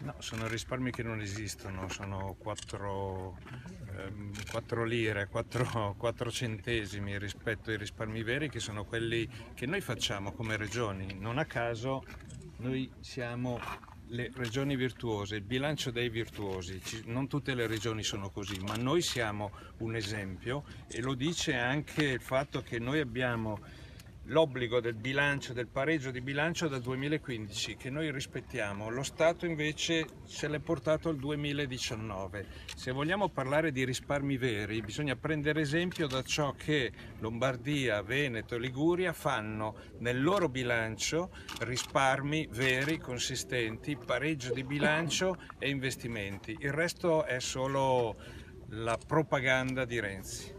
No, sono risparmi che non esistono, sono 4, ehm, 4 lire, 4, 4 centesimi rispetto ai risparmi veri che sono quelli che noi facciamo come regioni. Non a caso noi siamo le regioni virtuose, il bilancio dei virtuosi, non tutte le regioni sono così, ma noi siamo un esempio e lo dice anche il fatto che noi abbiamo l'obbligo del bilancio, del pareggio di bilancio dal 2015 che noi rispettiamo, lo Stato invece ce l'è portato al 2019. Se vogliamo parlare di risparmi veri bisogna prendere esempio da ciò che Lombardia, Veneto e Liguria fanno nel loro bilancio risparmi veri, consistenti, pareggio di bilancio e investimenti. Il resto è solo la propaganda di Renzi.